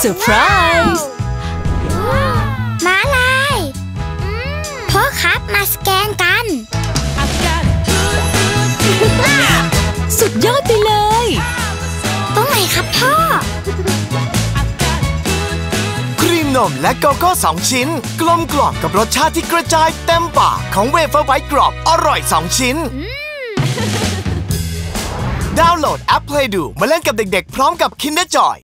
เซอร์ไพรส์ม้าลายพ่อครับมาสแกนกัน สุดยอดไปเลย ตรงไหนครับพ่อ ครีมนมและโกโก้สองชิ้น กลมกล่อมกับรสชาติที่กระจายเต็มปากของ wafer bites กรอบอร่อยสองชิ้นดาวน์โหลดแอป Play ดูมาเล่นกับเด็กๆ พร้อมกับ Kinder Joy